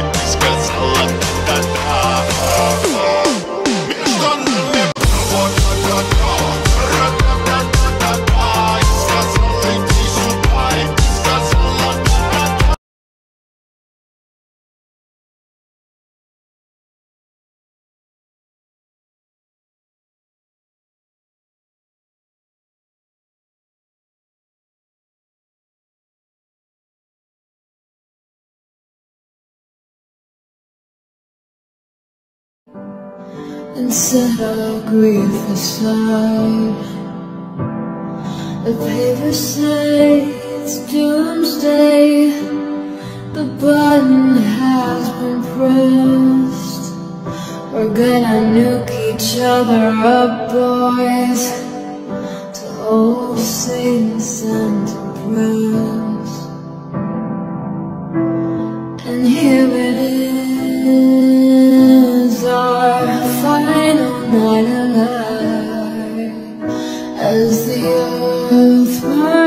discuss. I love and set our grief aside. The papers say it's doomsday. The button has been pressed. We're gonna nuke each other up, boys. To old saints and rest. as the earth